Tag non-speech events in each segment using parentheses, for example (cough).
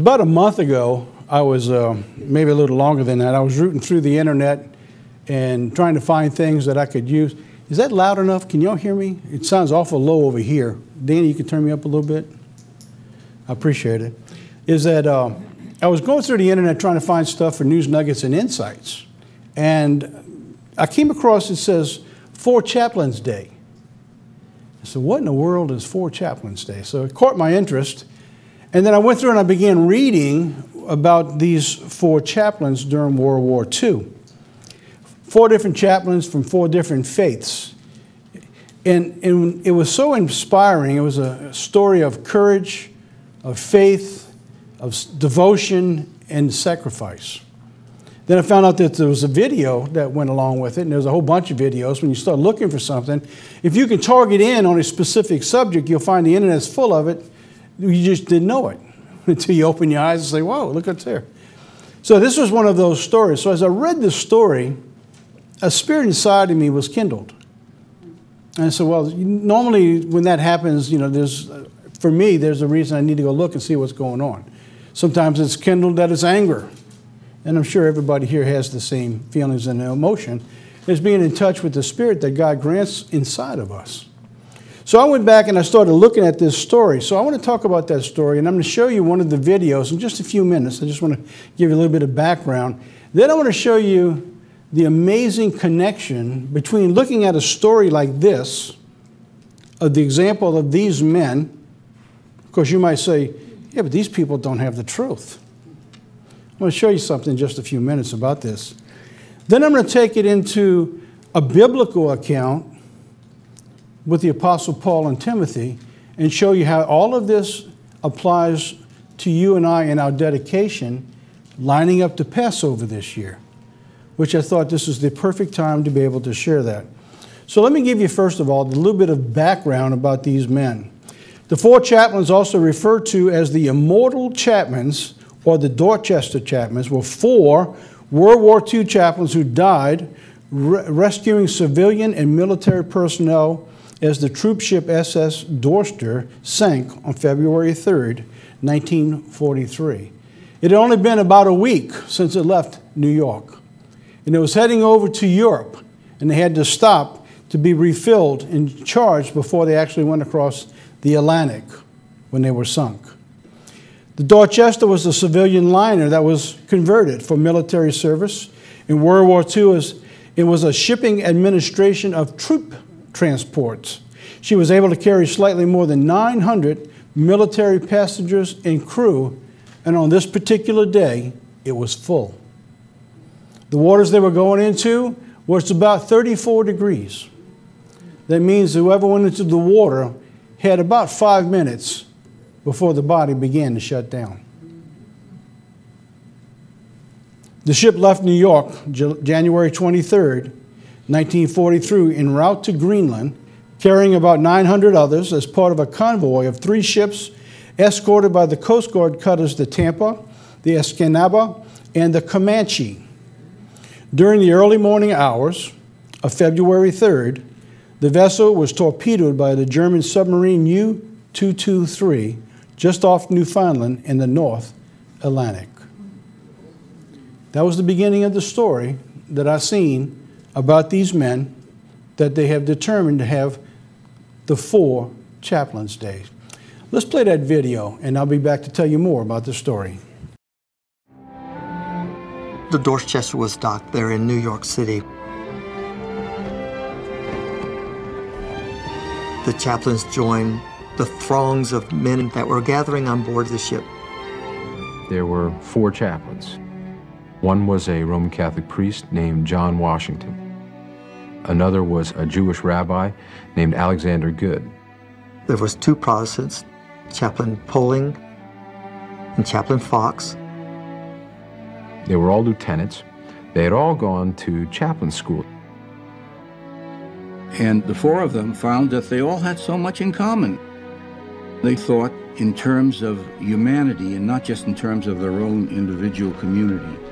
was about a month ago. I was uh, maybe a little longer than that. I was rooting through the internet and trying to find things that I could use. Is that loud enough? Can y'all hear me? It sounds awful low over here. Danny, you can turn me up a little bit. I appreciate it. Is that uh, I was going through the internet trying to find stuff for news nuggets and insights, and I came across it says Four Chaplains Day. I said, what in the world is Four Chaplains Day? So it caught my interest. And then I went through and I began reading about these four chaplains during World War II. Four different chaplains from four different faiths. And, and it was so inspiring. It was a story of courage, of faith, of devotion, and sacrifice. Then I found out that there was a video that went along with it, and there's a whole bunch of videos. When you start looking for something, if you can target in on a specific subject, you'll find the internet's full of it. You just didn't know it (laughs) until you open your eyes and say, whoa, look what's there. So this was one of those stories. So as I read this story, a spirit inside of me was kindled. And I said, well, normally when that happens, you know, there's, for me, there's a reason I need to go look and see what's going on. Sometimes it's kindled that it's anger and I'm sure everybody here has the same feelings and emotion, is being in touch with the spirit that God grants inside of us. So I went back and I started looking at this story. So I want to talk about that story, and I'm going to show you one of the videos in just a few minutes. I just want to give you a little bit of background. Then I want to show you the amazing connection between looking at a story like this, of the example of these men. Of course, you might say, yeah, but these people don't have the truth. I'm going to show you something in just a few minutes about this. Then I'm going to take it into a biblical account with the Apostle Paul and Timothy and show you how all of this applies to you and I in our dedication lining up to Passover this year, which I thought this was the perfect time to be able to share that. So let me give you, first of all, a little bit of background about these men. The four chaplains, also referred to as the immortal Chapmans, or the Dorchester Chapmans were four World War II chaplains who died re rescuing civilian and military personnel as the troop ship SS Dorchester sank on February 3, 1943. It had only been about a week since it left New York, and it was heading over to Europe, and they had to stop to be refilled and charged before they actually went across the Atlantic when they were sunk. The Dorchester was a civilian liner that was converted for military service. In World War II, As it was a shipping administration of troop transports. She was able to carry slightly more than 900 military passengers and crew, and on this particular day, it was full. The waters they were going into was about 34 degrees. That means whoever went into the water had about five minutes before the body began to shut down. The ship left New York January 23, 1943, en route to Greenland, carrying about 900 others as part of a convoy of three ships escorted by the Coast Guard cutters the Tampa, the Escanaba, and the Comanche. During the early morning hours of February 3rd, the vessel was torpedoed by the German submarine U 223 just off Newfoundland in the North Atlantic. That was the beginning of the story that I seen about these men that they have determined to have the four chaplains days. Let's play that video and I'll be back to tell you more about the story. The Dorchester was docked there in New York City. The chaplains joined the throngs of men that were gathering on board the ship. There were four chaplains. One was a Roman Catholic priest named John Washington. Another was a Jewish rabbi named Alexander Goode. There was two Protestants, Chaplain Poling and Chaplain Fox. They were all lieutenants. They had all gone to chaplain school. And the four of them found that they all had so much in common. They thought in terms of humanity and not just in terms of their own individual community.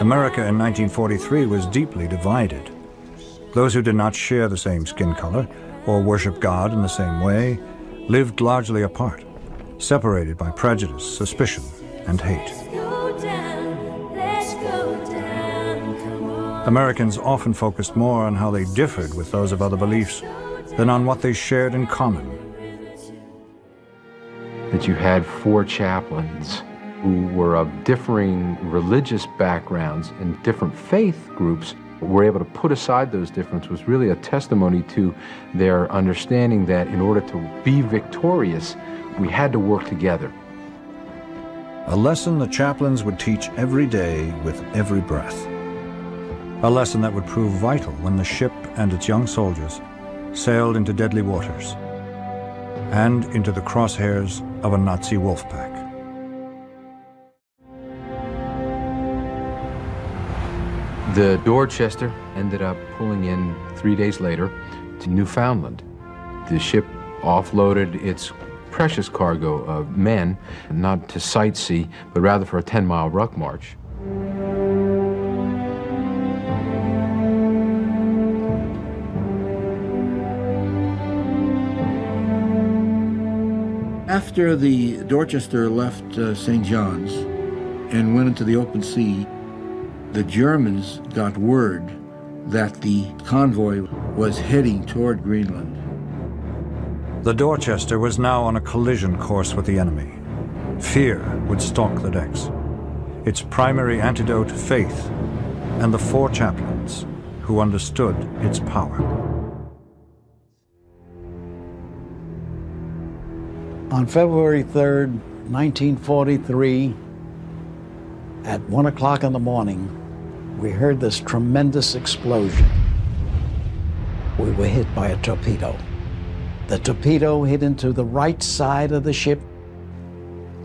America in 1943 was deeply divided. Those who did not share the same skin color or worship God in the same way, lived largely apart, separated by prejudice, suspicion, and hate. Americans often focused more on how they differed with those of other beliefs than on what they shared in common. That you had four chaplains who were of differing religious backgrounds and different faith groups were able to put aside those differences was really a testimony to their understanding that in order to be victorious, we had to work together. A lesson the chaplains would teach every day with every breath. A lesson that would prove vital when the ship and its young soldiers sailed into deadly waters and into the crosshairs of a Nazi wolf pack. The Dorchester ended up pulling in three days later to Newfoundland. The ship offloaded its precious cargo of men, not to sightsee, but rather for a 10 mile ruck march. After the Dorchester left uh, St. John's and went into the open sea, the Germans got word that the convoy was heading toward Greenland. The Dorchester was now on a collision course with the enemy. Fear would stalk the decks. Its primary antidote, faith, and the four chaplains who understood its power. On February 3rd, 1943, at 1 o'clock in the morning, we heard this tremendous explosion. We were hit by a torpedo. The torpedo hit into the right side of the ship.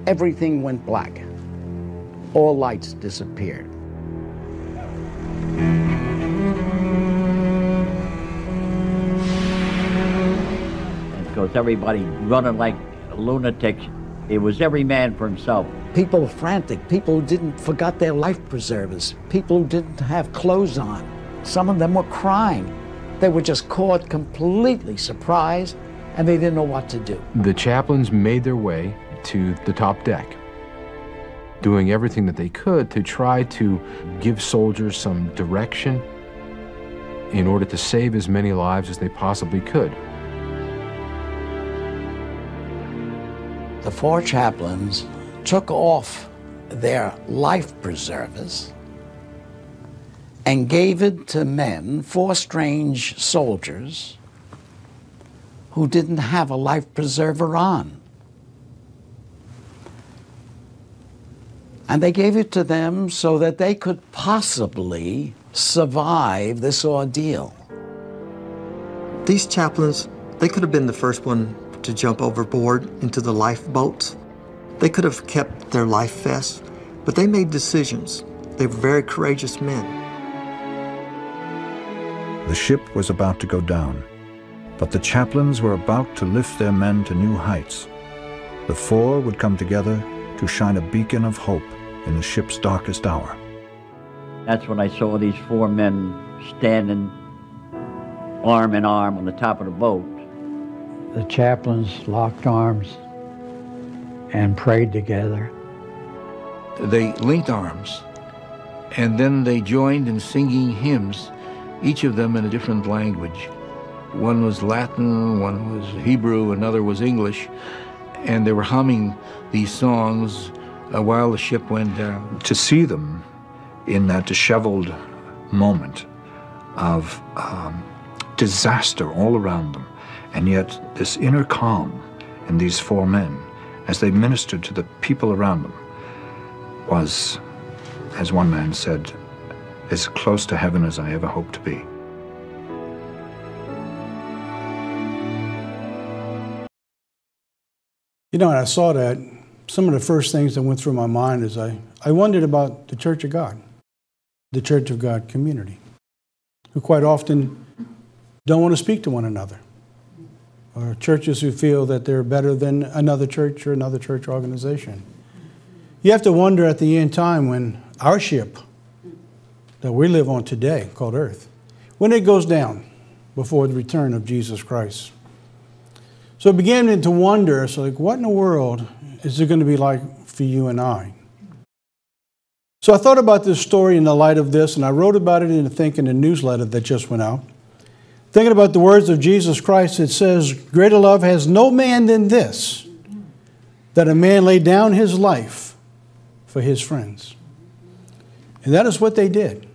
Everything went black. All lights disappeared. Because everybody running like lunatics. It was every man for himself. People frantic, people who didn't forgot their life preservers, people who didn't have clothes on. Some of them were crying. They were just caught completely surprised and they didn't know what to do. The chaplains made their way to the top deck, doing everything that they could to try to give soldiers some direction in order to save as many lives as they possibly could. The four chaplains took off their life preservers and gave it to men, four strange soldiers, who didn't have a life preserver on. And they gave it to them so that they could possibly survive this ordeal. These chaplains, they could have been the first one to jump overboard into the lifeboats. They could have kept their life vests, but they made decisions. They were very courageous men. The ship was about to go down, but the chaplains were about to lift their men to new heights. The four would come together to shine a beacon of hope in the ship's darkest hour. That's when I saw these four men standing arm in arm on the top of the boat. The chaplains locked arms and prayed together. They linked arms and then they joined in singing hymns, each of them in a different language. One was Latin, one was Hebrew, another was English, and they were humming these songs uh, while the ship went down. To see them in that disheveled moment of um, disaster all around them, and yet this inner calm in these four men as they ministered to the people around them was, as one man said, as close to heaven as I ever hoped to be. You know, when I saw that, some of the first things that went through my mind is I, I wondered about the Church of God, the Church of God community, who quite often don't want to speak to one another, or churches who feel that they're better than another church or another church organization. You have to wonder at the end time when our ship that we live on today, called Earth, when it goes down, before the return of Jesus Christ. So I began to wonder, so like, what in the world is it going to be like for you and I? So I thought about this story in the light of this, and I wrote about it in the Think in the newsletter that just went out. Thinking about the words of Jesus Christ, it says, Greater love has no man than this, that a man lay down his life for his friends. And that is what they did.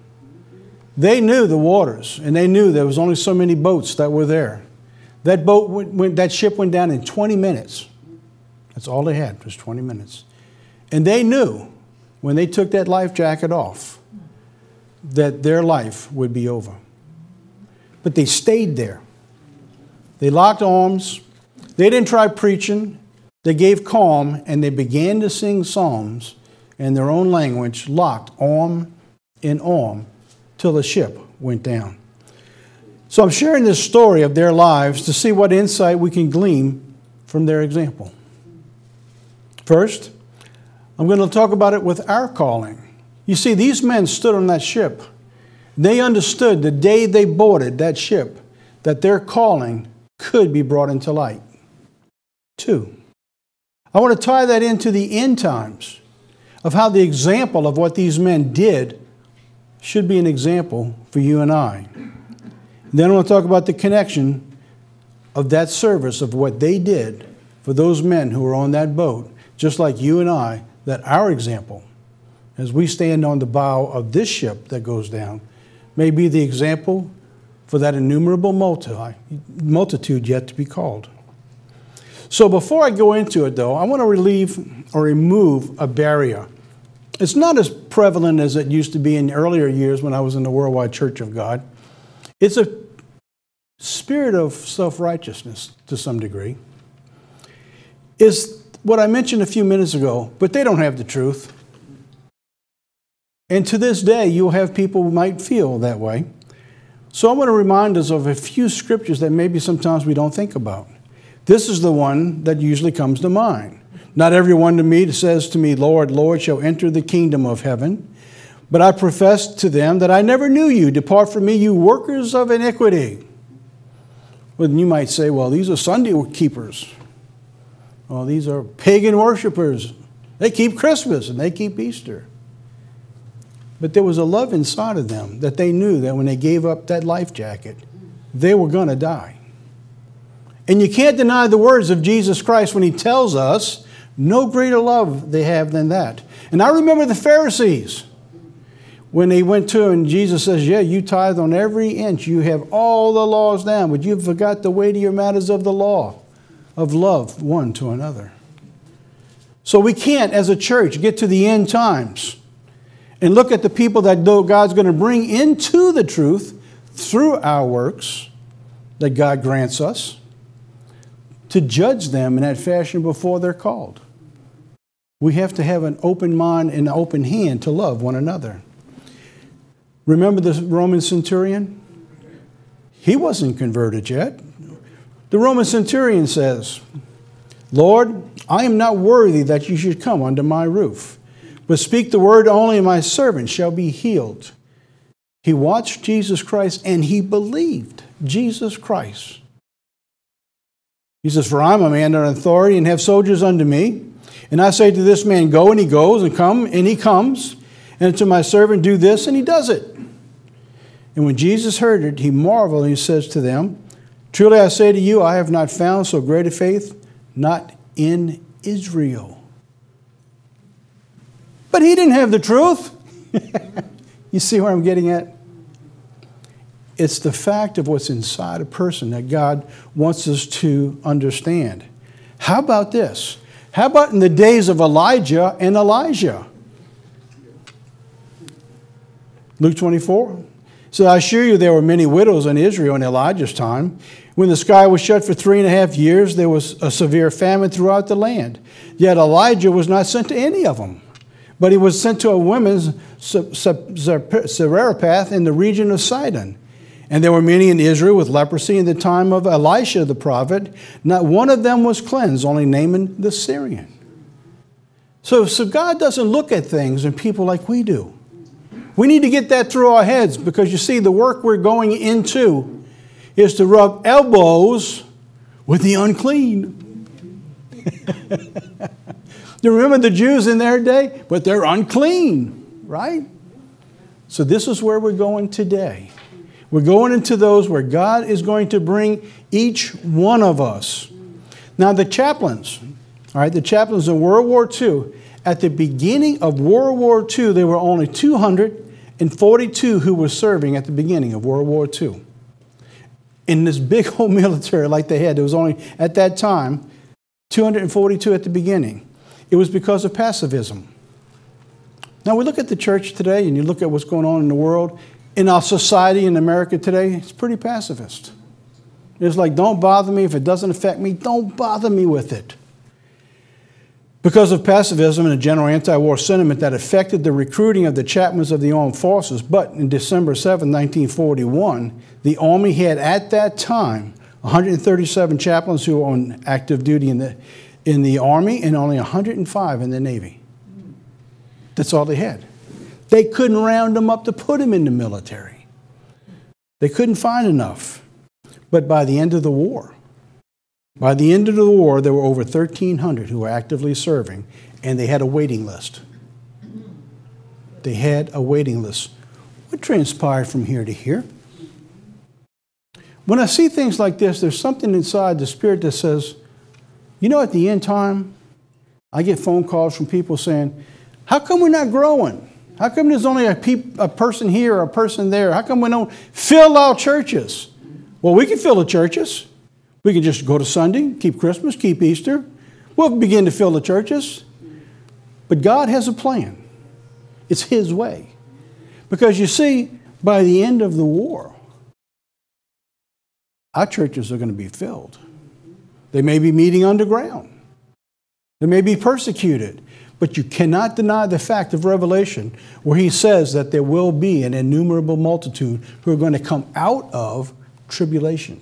They knew the waters, and they knew there was only so many boats that were there. That boat went, went, that ship went down in 20 minutes. That's all they had was 20 minutes. And they knew when they took that life jacket off that their life would be over. But they stayed there. They locked arms. They didn't try preaching. They gave calm and they began to sing psalms in their own language, locked arm in arm till the ship went down. So I'm sharing this story of their lives to see what insight we can glean from their example. First, I'm going to talk about it with our calling. You see, these men stood on that ship. They understood the day they boarded that ship that their calling could be brought into light. Two, I want to tie that into the end times of how the example of what these men did should be an example for you and I. Then I want to talk about the connection of that service of what they did for those men who were on that boat, just like you and I, that our example, as we stand on the bow of this ship that goes down, may be the example for that innumerable multi, multitude yet to be called. So before I go into it, though, I want to relieve or remove a barrier. It's not as prevalent as it used to be in earlier years when I was in the Worldwide Church of God. It's a spirit of self righteousness to some degree. Is what I mentioned a few minutes ago, but they don't have the truth. And to this day, you'll have people who might feel that way. So I want to remind us of a few scriptures that maybe sometimes we don't think about. This is the one that usually comes to mind. Not everyone to me says to me, Lord, Lord, shall enter the kingdom of heaven. But I profess to them that I never knew you. Depart from me, you workers of iniquity. Well, you might say, well, these are Sunday keepers. Well, these are pagan worshipers. They keep Christmas and they keep Easter. But there was a love inside of them that they knew that when they gave up that life jacket, they were going to die. And you can't deny the words of Jesus Christ when he tells us no greater love they have than that. And I remember the Pharisees when they went to and Jesus says, Yeah, you tithe on every inch. You have all the laws down, but you've forgot the weightier matters of the law of love one to another. So we can't, as a church, get to the end times and look at the people that God's going to bring into the truth through our works that God grants us to judge them in that fashion before they're called. We have to have an open mind and an open hand to love one another. Remember the Roman centurion? He wasn't converted yet. The Roman centurion says, Lord, I am not worthy that you should come under my roof, but speak the word only, and my servant shall be healed. He watched Jesus Christ and he believed Jesus Christ. He says, For I'm a man under authority and have soldiers under me. And I say to this man, Go, and he goes, and come, and he comes. And to my servant, Do this, and he does it. And when Jesus heard it, he marveled, and he says to them, Truly I say to you, I have not found so great a faith, not in Israel. But he didn't have the truth. (laughs) you see where I'm getting at? It's the fact of what's inside a person that God wants us to understand. How about this? How about in the days of Elijah and Elijah? Luke 24. So I assure you, there were many widows in Israel in Elijah's time. When the sky was shut for three and a half years, there was a severe famine throughout the land. Yet Elijah was not sent to any of them, but he was sent to a woman's Zarephath in the region of Sidon. And there were many in Israel with leprosy in the time of Elisha the prophet. Not one of them was cleansed, only Naaman the Syrian. So, so God doesn't look at things and people like we do. We need to get that through our heads because you see, the work we're going into is to rub elbows with the unclean. (laughs) you remember the Jews in their day? But they're unclean, right? So this is where we're going today. We're going into those where God is going to bring each one of us. Now, the chaplains, all right, the chaplains in World War II, at the beginning of World War II, there were only 242 who were serving at the beginning of World War II. In this big old (laughs) military like they had, there was only, at that time, 242 at the beginning. It was because of pacifism. Now, we look at the church today and you look at what's going on in the world, in our society in America today, it's pretty pacifist. It's like, don't bother me. If it doesn't affect me, don't bother me with it. Because of pacifism and a general anti war sentiment that affected the recruiting of the chaplains of the armed forces, but in December 7, 1941, the Army had at that time 137 chaplains who were on active duty in the, in the Army and only 105 in the Navy. That's all they had. They couldn't round them up to put them in the military. They couldn't find enough. But by the end of the war, by the end of the war, there were over 1,300 who were actively serving, and they had a waiting list. They had a waiting list. What transpired from here to here? When I see things like this, there's something inside the spirit that says, you know, at the end time, I get phone calls from people saying, How come we're not growing? How come there's only a, peop- a person here or a person there? How come we don't fill our churches? Well, we can fill the churches. We can just go to Sunday, keep Christmas, keep Easter. We'll begin to fill the churches. But God has a plan, it's His way. Because you see, by the end of the war, our churches are going to be filled. They may be meeting underground, they may be persecuted. But you cannot deny the fact of Revelation where he says that there will be an innumerable multitude who are going to come out of tribulation.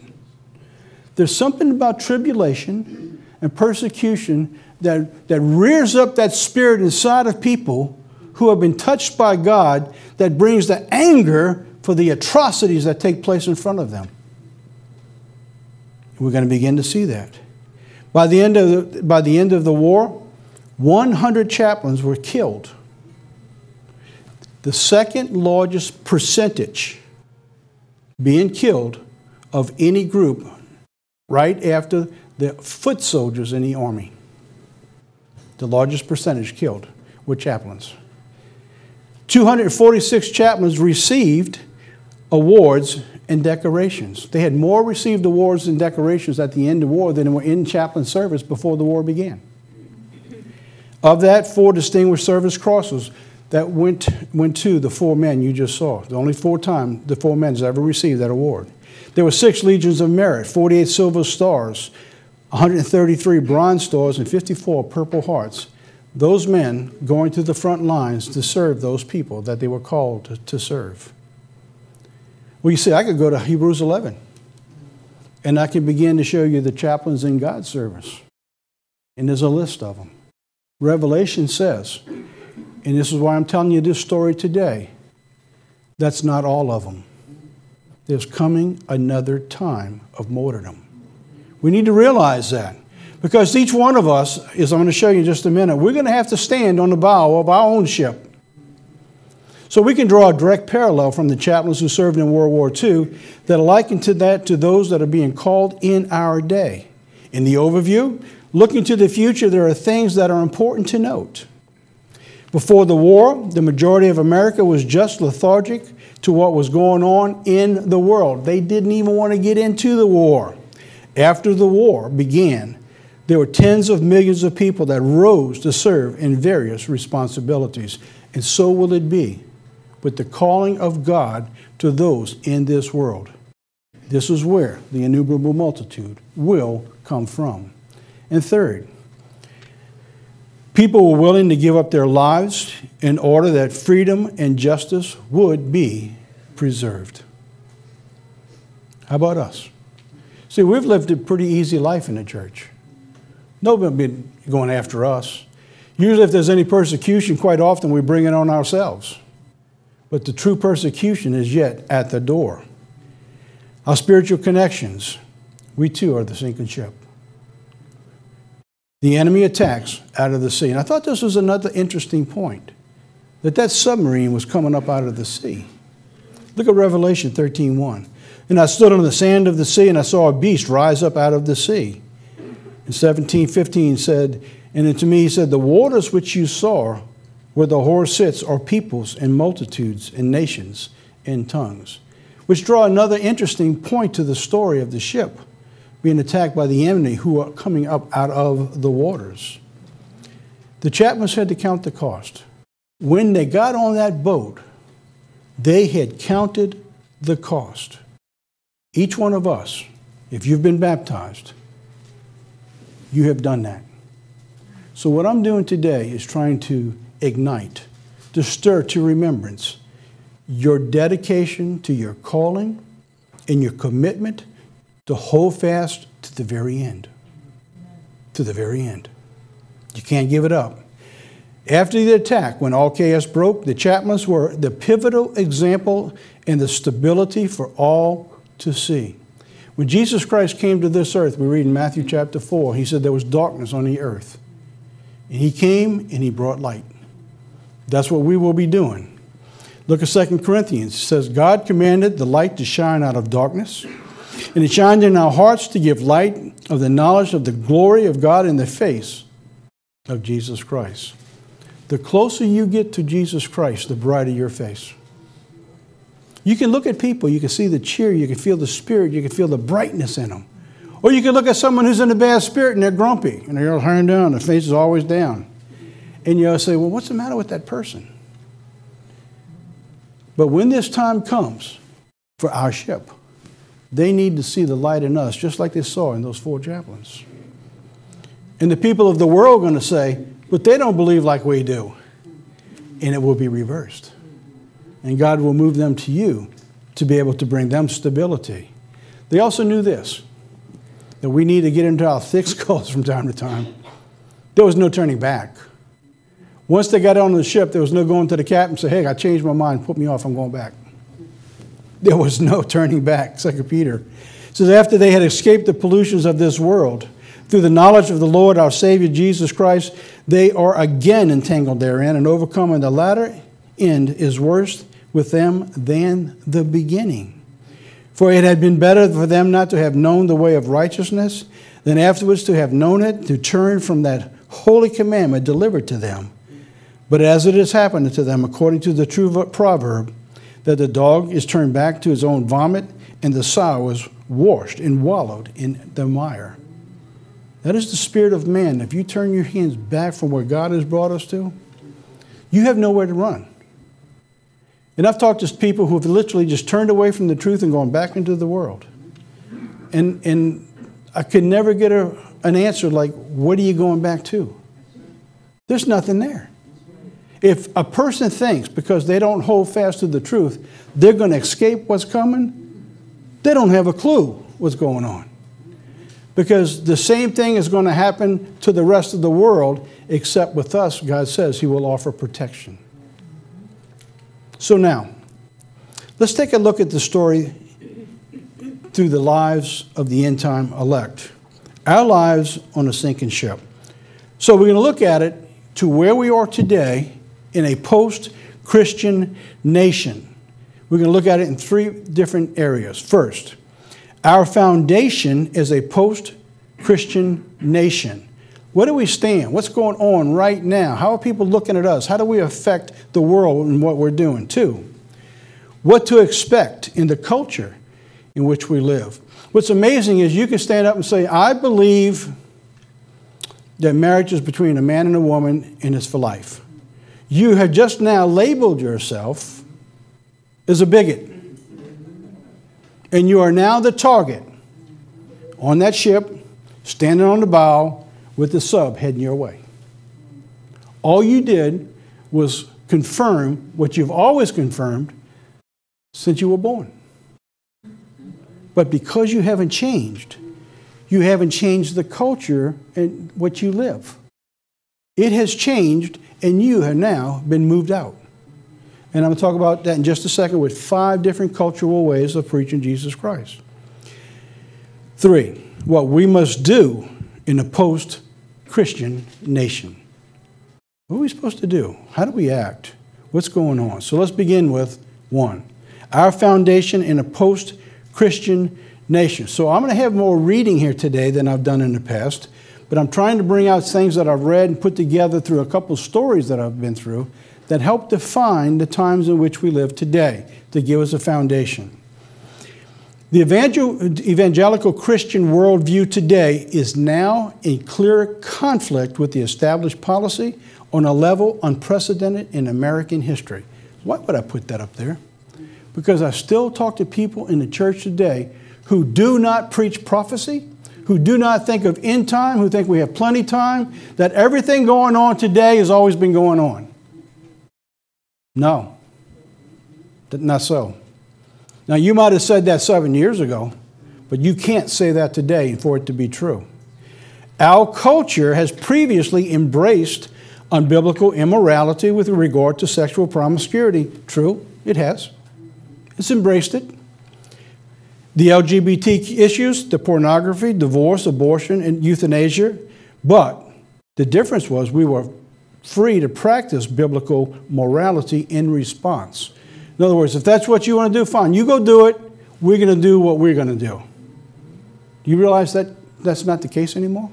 There's something about tribulation and persecution that, that rears up that spirit inside of people who have been touched by God that brings the anger for the atrocities that take place in front of them. We're going to begin to see that. By the end of the, by the, end of the war, 100 chaplains were killed. The second largest percentage being killed of any group right after the foot soldiers in the army. The largest percentage killed were chaplains. 246 chaplains received awards and decorations. They had more received awards and decorations at the end of war than were in chaplain service before the war began. Of that, four distinguished service crosses that went, went to the four men you just saw. The only four times the four men has ever received that award. There were six legions of merit, 48 silver stars, 133 bronze stars, and 54 purple hearts. Those men going to the front lines to serve those people that they were called to, to serve. Well, you see, I could go to Hebrews 11 and I can begin to show you the chaplains in God's service. And there's a list of them. Revelation says, and this is why I'm telling you this story today, that's not all of them. There's coming another time of martyrdom. We need to realize that. Because each one of us, as I'm going to show you in just a minute, we're going to have to stand on the bow of our own ship. So we can draw a direct parallel from the chaplains who served in World War II that are likened to that to those that are being called in our day. In the overview, looking to the future, there are things that are important to note. Before the war, the majority of America was just lethargic to what was going on in the world. They didn't even want to get into the war. After the war began, there were tens of millions of people that rose to serve in various responsibilities. And so will it be with the calling of God to those in this world. This is where the innumerable multitude will come from. And third, people were willing to give up their lives in order that freedom and justice would be preserved. How about us? See, we've lived a pretty easy life in the church. Nobody's been going after us. Usually, if there's any persecution, quite often we bring it on ourselves. But the true persecution is yet at the door. Our spiritual connections, we too are the sinking ship. The enemy attacks out of the sea. And I thought this was another interesting point that that submarine was coming up out of the sea. Look at Revelation 13:1. And I stood on the sand of the sea, and I saw a beast rise up out of the sea. And 17:15 said, and unto me he said, The waters which you saw where the whore sits are peoples and multitudes and nations and tongues. Which draw another interesting point to the story of the ship being attacked by the enemy who are coming up out of the waters. The Chapmans had to count the cost. When they got on that boat, they had counted the cost. Each one of us, if you've been baptized, you have done that. So, what I'm doing today is trying to ignite, to stir to remembrance your dedication to your calling and your commitment to hold fast to the very end. To the very end. You can't give it up. After the attack, when all chaos broke, the Chapmans were the pivotal example and the stability for all to see. When Jesus Christ came to this earth, we read in Matthew chapter 4, he said there was darkness on the earth. And he came and he brought light. That's what we will be doing. Look at 2 Corinthians. It says, God commanded the light to shine out of darkness, and it shined in our hearts to give light of the knowledge of the glory of God in the face of Jesus Christ. The closer you get to Jesus Christ, the brighter your face. You can look at people, you can see the cheer, you can feel the spirit, you can feel the brightness in them. Or you can look at someone who's in a bad spirit and they're grumpy and they're all hanging down, their face is always down. And you'll say, Well, what's the matter with that person? But when this time comes for our ship, they need to see the light in us, just like they saw in those four chaplains. And the people of the world are going to say, But they don't believe like we do. And it will be reversed. And God will move them to you to be able to bring them stability. They also knew this that we need to get into our thick (laughs) skulls from time to time. There was no turning back. Once they got on the ship, there was no going to the captain and say, hey, I changed my mind, put me off, I'm going back. There was no (laughs) turning back, Second Peter. It says, after they had escaped the pollutions of this world, through the knowledge of the Lord our Savior Jesus Christ, they are again entangled therein and overcome, and the latter end is worse with them than the beginning. For it had been better for them not to have known the way of righteousness than afterwards to have known it, to turn from that holy commandment delivered to them. But as it has happened to them, according to the true proverb, that the dog is turned back to his own vomit, and the sow is washed and wallowed in the mire. That is the spirit of man. If you turn your hands back from where God has brought us to, you have nowhere to run. And I've talked to people who have literally just turned away from the truth and gone back into the world. And, and I could never get a, an answer like, what are you going back to? There's nothing there. If a person thinks because they don't hold fast to the truth, they're going to escape what's coming, they don't have a clue what's going on. Because the same thing is going to happen to the rest of the world, except with us, God says He will offer protection. So now, let's take a look at the story through the lives of the end time elect. Our lives on a sinking ship. So we're going to look at it to where we are today in a post Christian nation. We're going to look at it in three different areas. First, our foundation is a post Christian nation. Where do we stand? What's going on right now? How are people looking at us? How do we affect the world and what we're doing? Two, what to expect in the culture in which we live. What's amazing is you can stand up and say, I believe that marriage is between a man and a woman and it's for life. You have just now labeled yourself as a bigot. And you are now the target on that ship, standing on the bow, with the sub heading your way. All you did was confirm what you've always confirmed since you were born. But because you haven't changed, you haven't changed the culture and what you live. It has changed, and you have now been moved out. And I'm going to talk about that in just a second with five different cultural ways of preaching Jesus Christ. Three, what we must do in a post Christian nation. What are we supposed to do? How do we act? What's going on? So let's begin with one our foundation in a post Christian nation. So I'm going to have more reading here today than I've done in the past, but I'm trying to bring out things that I've read and put together through a couple stories that I've been through that help define the times in which we live today to give us a foundation. The evangelical Christian worldview today is now in clear conflict with the established policy on a level unprecedented in American history. Why would I put that up there? Because I still talk to people in the church today who do not preach prophecy, who do not think of end time, who think we have plenty time, that everything going on today has always been going on. No, not so. Now, you might have said that seven years ago, but you can't say that today for it to be true. Our culture has previously embraced unbiblical immorality with regard to sexual promiscuity. True, it has. It's embraced it. The LGBT issues, the pornography, divorce, abortion, and euthanasia. But the difference was we were free to practice biblical morality in response. In other words, if that's what you want to do, fine. You go do it. We're going to do what we're going to do. Do you realize that that's not the case anymore?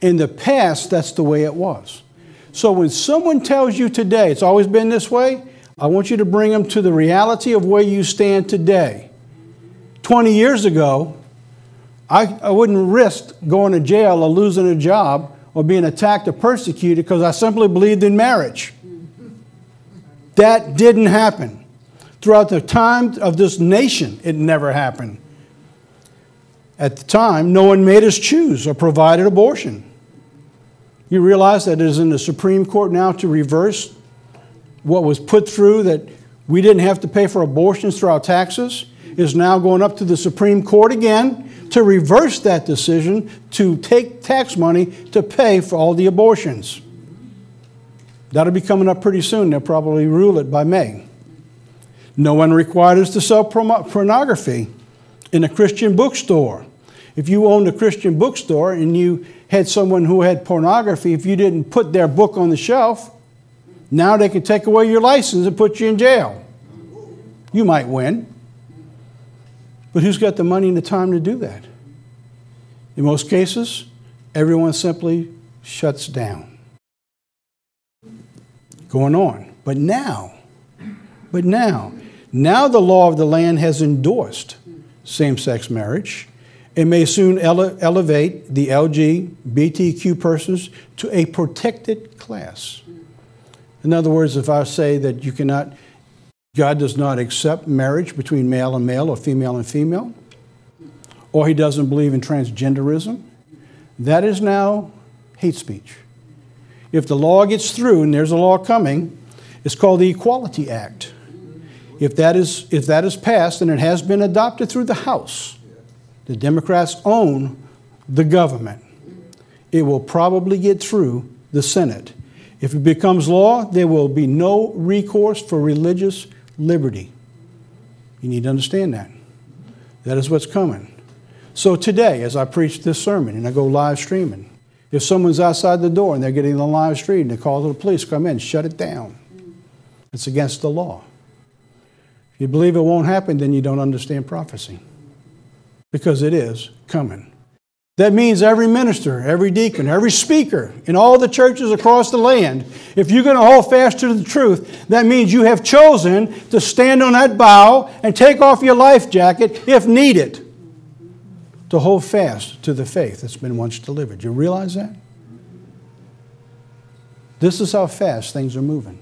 In the past, that's the way it was. So when someone tells you today it's always been this way, I want you to bring them to the reality of where you stand today. 20 years ago, I, I wouldn't risk going to jail or losing a job or being attacked or persecuted because I simply believed in marriage. That didn't happen. Throughout the time of this nation, it never happened. At the time, no one made us choose or provided abortion. You realize that it is in the Supreme Court now to reverse what was put through that we didn't have to pay for abortions through our taxes is now going up to the Supreme Court again to reverse that decision to take tax money to pay for all the abortions. That'll be coming up pretty soon. They'll probably rule it by May. No one required us to sell pornography in a Christian bookstore. If you owned a Christian bookstore and you had someone who had pornography, if you didn't put their book on the shelf, now they can take away your license and put you in jail. You might win. But who's got the money and the time to do that? In most cases, everyone simply shuts down going on. But now, but now, now the law of the land has endorsed same sex marriage and may soon ele elevate the LGBTQ persons to a protected class. In other words, if I say that you cannot, God does not accept marriage between male and male or female and female, or he doesn't believe in transgenderism, that is now hate speech. If the law gets through, and there's a law coming, it's called the Equality Act. If that is, if that is passed and it has been adopted through the House, the Democrats own the government. It will probably get through the Senate. If it becomes law, there will be no recourse for religious liberty. You need to understand that. That is what's coming. So today, as I preach this sermon and I go live streaming, if someone's outside the door and they're getting on the live stream and they call to the police, come in, shut it down. It's against the law. If you believe it won't happen, then you don't understand prophecy. Because it is coming. That means every minister, every deacon, every speaker in all the churches across the land, if you're going to hold fast to the truth, that means you have chosen to stand on that bow and take off your life jacket if needed to hold fast to the faith that's been once delivered. You realize that? This is how fast things are moving.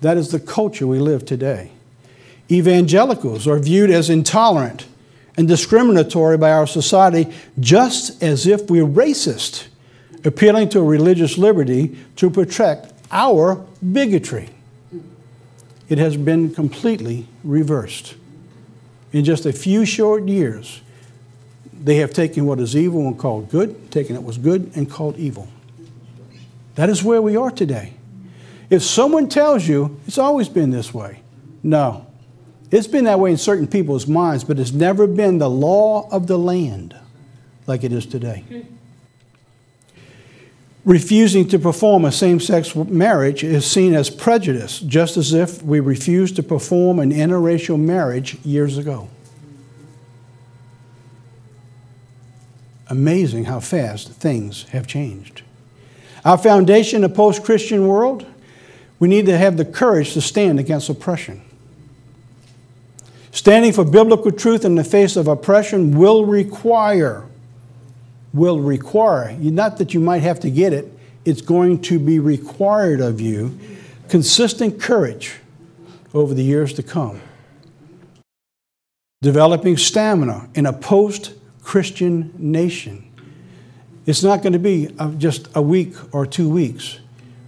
That is the culture we live today. Evangelicals are viewed as intolerant and discriminatory by our society just as if we're racist, appealing to religious liberty to protect our bigotry. It has been completely reversed. In just a few short years, they have taken what is evil and called good, taken what was good and called evil. That is where we are today. If someone tells you it's always been this way, no, It's been that way in certain people's minds, but it's never been the law of the land like it is today. Refusing to perform a same sex marriage is seen as prejudice, just as if we refused to perform an interracial marriage years ago. Amazing how fast things have changed. Our foundation, a post Christian world, we need to have the courage to stand against oppression. Standing for biblical truth in the face of oppression will require will require, not that you might have to get it, it's going to be required of you consistent courage over the years to come. Developing stamina in a post Christian nation. It's not going to be uh, just a week or two weeks.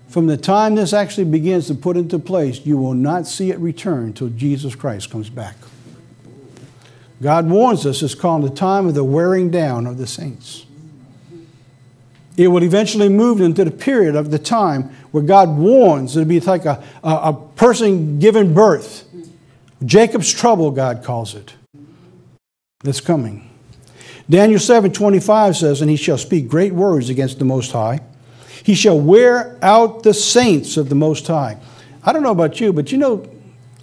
From the time this actually begins to put into place, you will not see it return until Jesus Christ comes back. God warns us it's called the time of the wearing down of the saints. It will eventually move into the period of the time where God warns. It'll be like a, a, a person giving birth. Jacob's trouble, God calls it. That's coming. Daniel 7 25 says, And he shall speak great words against the Most High. He shall wear out the saints of the Most High. I don't know about you, but you know,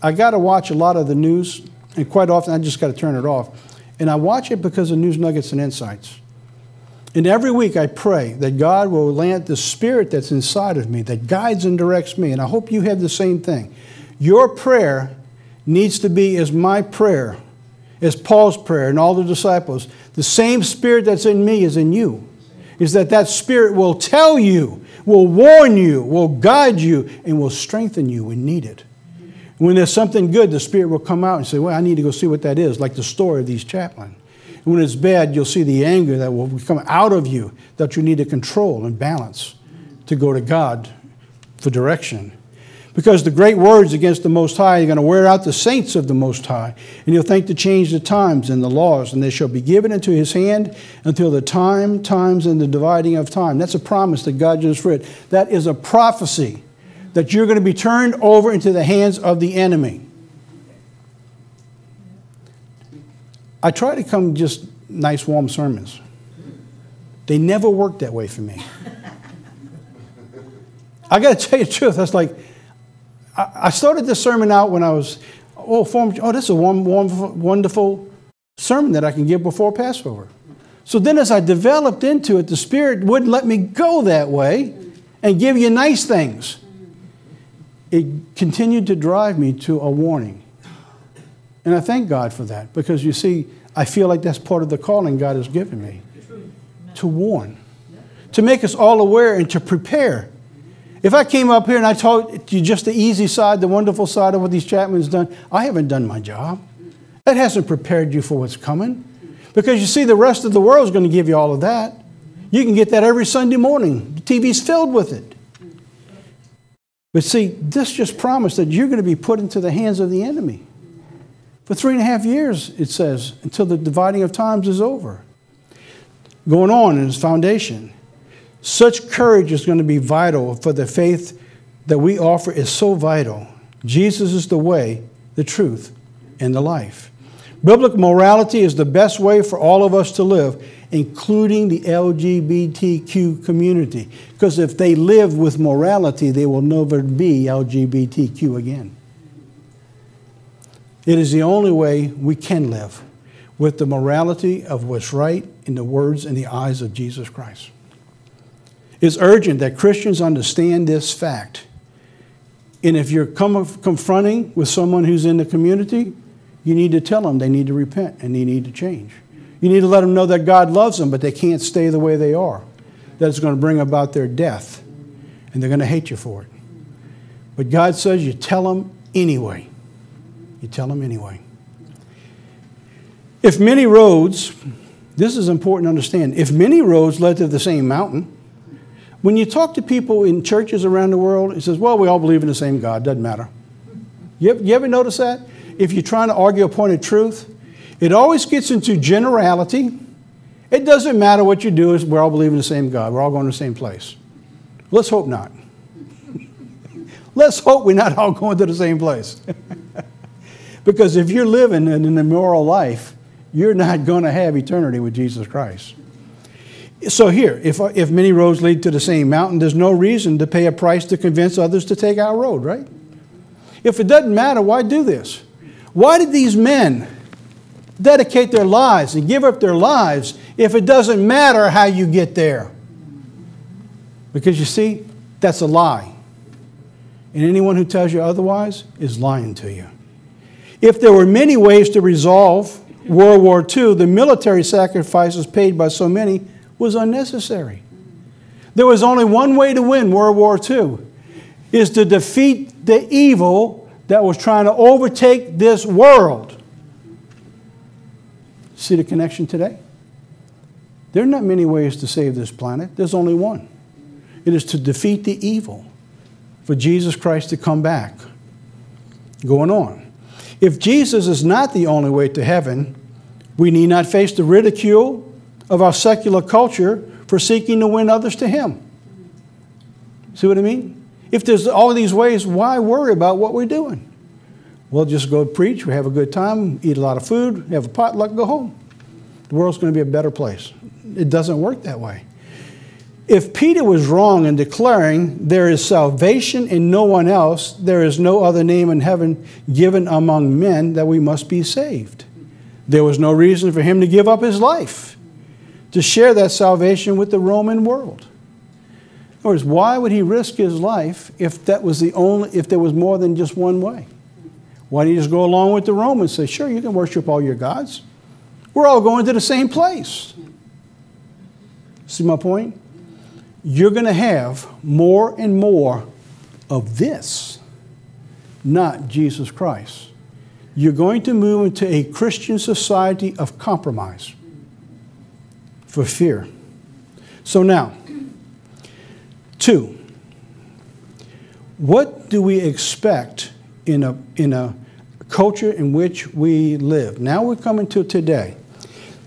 I got to watch a lot of the news, and quite often I just got to turn it off. And I watch it because of news nuggets and insights. And every week I pray that God will land the spirit that's inside of me that guides and directs me. And I hope you have the same thing. Your prayer needs to be as my prayer, as Paul's prayer and all the disciples. The same spirit that's in me is in you. Is that that spirit will tell you, will warn you, will guide you, and will strengthen you when needed. When there's something good, the spirit will come out and say, Well, I need to go see what that is, like the story of these chaplains. And when it's bad, you'll see the anger that will come out of you that you need to control and balance to go to God for direction. Because the great words against the Most High are going to wear out the saints of the Most High. And he'll think to change the times and the laws, and they shall be given into his hand until the time, times, and the dividing of time. That's a promise that God just read. That is a prophecy that you're going to be turned over into the hands of the enemy. I try to come just nice, warm sermons. They never work that way for me. I got to tell you the truth. That's like, I started this sermon out when I was, oh, form, oh, this is a warm, warm, wonderful sermon that I can give before Passover. So then, as I developed into it, the Spirit wouldn't let me go that way and give you nice things. It continued to drive me to a warning. And I thank God for that because you see, I feel like that's part of the calling God has given me to warn, to make us all aware and to prepare. If I came up here and I told you just the easy side, the wonderful side of what these chaplains done, I haven't done my job. That hasn't prepared you for what's coming. Because you see, the rest of the world is going to give you all of that. You can get that every Sunday morning. The TV's filled with it. But see, this just promised that you're going to be put into the hands of the enemy. For three and a half years, it says, until the dividing of times is over. Going on in his foundation. Such courage is going to be vital for the faith that we offer is so vital. Jesus is the way, the truth, and the life. Biblical morality is the best way for all of us to live, including the LGBTQ community. Because if they live with morality, they will never be LGBTQ again. It is the only way we can live with the morality of what's right in the words and the eyes of Jesus Christ. It's urgent that Christians understand this fact. And if you're confronting with someone who's in the community, you need to tell them they need to repent and they need to change. You need to let them know that God loves them, but they can't stay the way they are. That it's going to bring about their death, and they're going to hate you for it. But God says you tell them anyway. You tell them anyway. If many roads, this is important to understand, if many roads led to the same mountain, when you talk to people in churches around the world, it says, well, we all believe in the same God, doesn't matter. You ever, you ever notice that? If you're trying to argue a point of truth, it always gets into generality. It doesn't matter what you do, is we're all believing the same God. We're all going to the same place. Let's hope not. (laughs) Let's hope we're not all going to the same place. (laughs) Because if you're living an immoral life, you're not going to have eternity with Jesus Christ. So here, if, if many roads lead to the same mountain, there's no reason to pay a price to convince others to take our road, right? If it doesn't matter, why do this? Why did these men dedicate their lives and give up their lives if it doesn't matter how you get there? Because you see, that's a lie. And anyone who tells you otherwise is lying to you. If there were many ways to resolve World War II, the military sacrifices paid by so many was unnecessary. There was only one way to win World War II is to defeat the evil that was trying to overtake this world. See the connection today? There are not many ways to save this planet. There's only one. It is to defeat the evil, for Jesus Christ to come back. Going on. If Jesus is not the only way to heaven, we need not face the ridicule of our secular culture for seeking to win others to Him. See what I mean? If there's all these ways, why worry about what we're doing? We'll just go preach, we have a good time, eat a lot of food, have a potluck, go home. The world's going to be a better place. It doesn't work that way. If Peter was wrong in declaring there is salvation in no one else, there is no other name in heaven given among men that we must be saved. There was no reason for him to give up his life to share that salvation with the Roman world. In other words, why would he risk his life if that was the only if there was more than just one way? Why don't he just go along with the Romans and say, sure, you can worship all your gods? We're all going to the same place. See my point? You're going to have more and more of this, not Jesus Christ. You're going to move into a Christian society of compromise for fear. So now, two, what do we expect in a, in a culture in which we live? Now we're coming to today.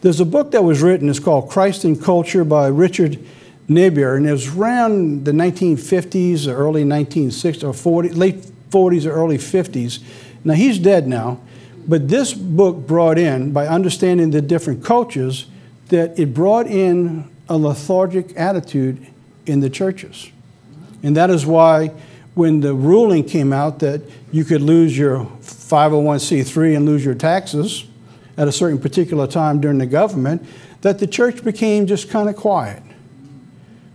There's a book that was written, it's called Christ and Culture by Richard Niebuhr, and it was around the 1950s, or early 1960s, or 40, late 40s or early 50s. Now he's dead now, but this book brought in, by understanding the different cultures, that it brought in a lethargic attitude in the churches. And that is why when the ruling came out that you could lose your 501c3 and lose your taxes at a certain particular time during the government, that the church became just kind of quiet,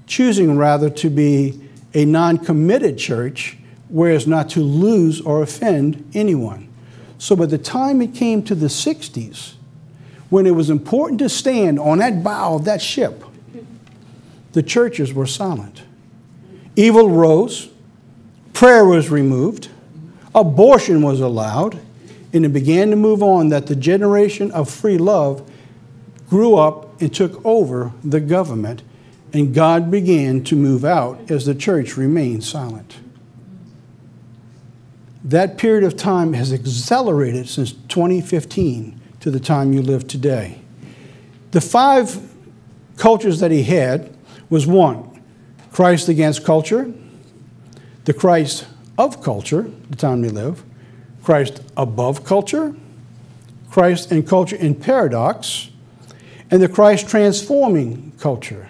choosing rather to be a non committed church, whereas not to lose or offend anyone. So by the time it came to the 60s, when it was important to stand on that bow of that ship, the churches were silent. Evil rose, prayer was removed, abortion was allowed, and it began to move on that the generation of free love grew up and took over the government, and God began to move out as the church remained silent. That period of time has accelerated since 2015 to the time you live today. The five cultures that he had was one, Christ against culture, the Christ of culture, the time we live, Christ above culture, Christ and culture in paradox, and the Christ transforming culture.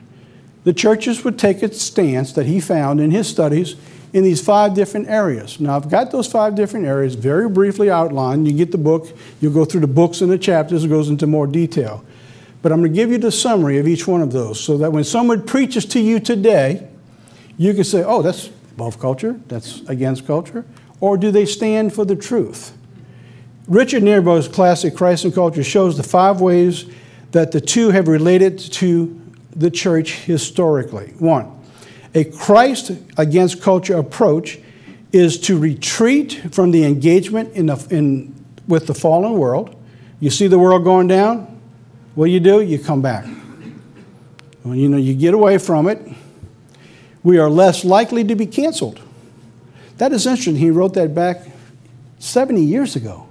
The churches would take its stance that he found in his studies in these five different areas. Now, I've got those five different areas very briefly outlined. You get the book, you'll go through the books and the chapters, it goes into more detail. But I'm going to give you the summary of each one of those so that when someone preaches to you today, you can say, oh, that's above culture, that's against culture, or do they stand for the truth? Richard Niebuhr's classic Christ and Culture shows the five ways that the two have related to the church historically. One, a Christ against culture approach is to retreat from the engagement in, the, in with the fallen world. You see the world going down, what do you do? You come back. Well, you know, you get away from it. We are less likely to be canceled. That is interesting. He wrote that back 70 years ago.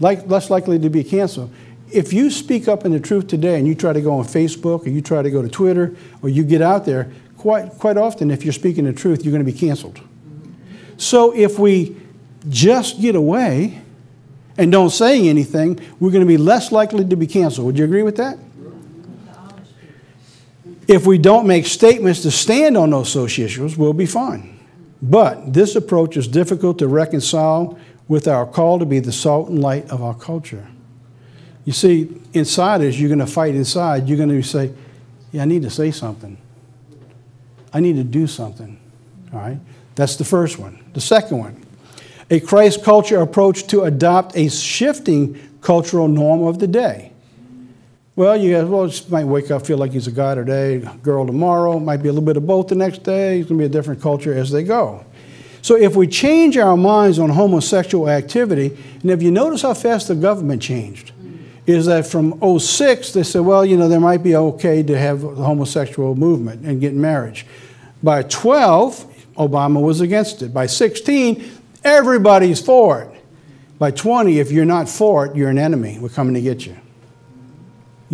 Like, less likely to be canceled. If you speak up in the truth today and you try to go on Facebook or you try to go to Twitter or you get out there, quite, quite often, if you're speaking the truth, you're going to be canceled. So if we just get away, and don't say anything, we're going to be less likely to be canceled. Would you agree with that? If we don't make statements to stand on those social issues, we'll be fine. But this approach is difficult to reconcile with our call to be the salt and light of our culture. You see, inside us, you're going to fight inside. You're going to say, Yeah, I need to say something. I need to do something. All right? That's the first one. The second one, a Christ culture approach to adopt a shifting cultural norm of the day. Well, you guys, well, might wake up, feel like he's a guy today, girl tomorrow, might be a little bit of both the next day. It's going to be a different culture as they go. So if we change our minds on homosexual activity, and if you notice how fast the government changed, is that from 06, they said, well, you know, there might be okay to have the homosexual movement and get marriage. By 12, Obama was against it. By 16, everybody's for it. By 20, if you're not for it, you're an enemy. We're coming to get you.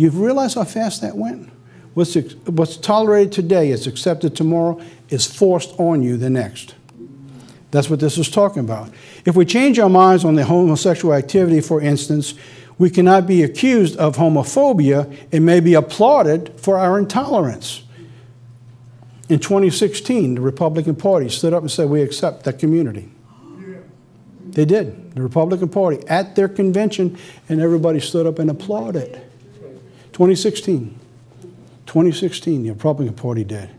You've realized how fast that went? What's, what's tolerated today is accepted tomorrow, is forced on you the next. That's what this is talking about. If we change our minds on the homosexual activity, for instance, we cannot be accused of homophobia and may be applauded for our intolerance. In 2016, the Republican Party stood up and said, We accept that community. They did. The Republican Party at their convention, and everybody stood up and applauded. 2016. 2016, the Republican Party did.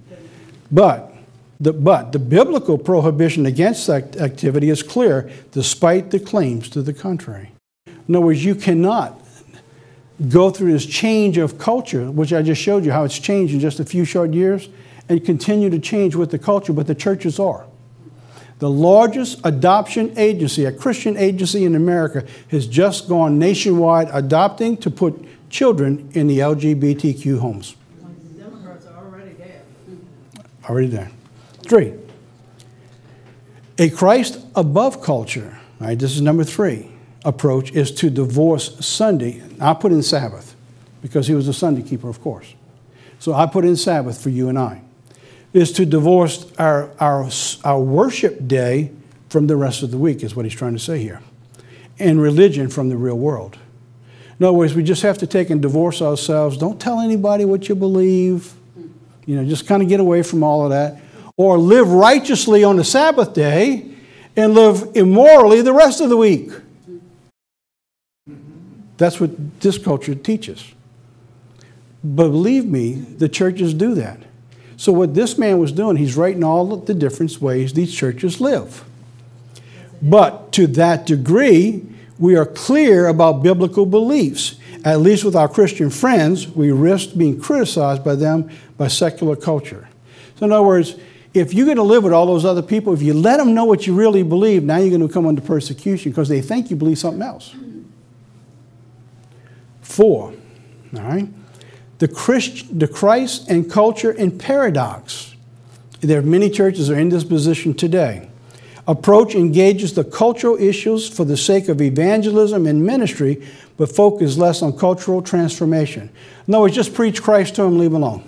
But the, but the biblical prohibition against that activity is clear, despite the claims to the contrary. In other words, you cannot go through this change of culture, which I just showed you how it's changed in just a few short years, and continue to change with the culture, but the churches are. The largest adoption agency, a Christian agency in America, has just gone nationwide adopting to put children in the LGBTQ homes. Democrats are already there. Already there. Three, a Christ above culture, right? This is number three approach is to divorce Sunday. I put in Sabbath because he was a Sunday keeper, of course. So I put in Sabbath for you and I. Is to divorce our, our, our worship day from the rest of the week, is what he's trying to say here, and religion from the real world. In other words, we just have to take and divorce ourselves. Don't tell anybody what you believe. You know, just kind of get away from all of that. Or live righteously on the Sabbath day and live immorally the rest of the week. That's what this culture teaches. But believe me, the churches do that. So, what this man was doing, he's writing all the different ways these churches live. But to that degree, we are clear about biblical beliefs. At least with our Christian friends, we risk being criticized by them by secular culture. So, in other words, if you're going to live with all those other people, if you let them know what you really believe, now you're going to come under persecution because they think you believe something else. Four, all right, the, Christ, the Christ and culture and paradox. There are many churches are in this position today. Approach engages the cultural issues for the sake of evangelism and ministry, but focus less on cultural transformation. In other words, just preach Christ to them, leave them alone.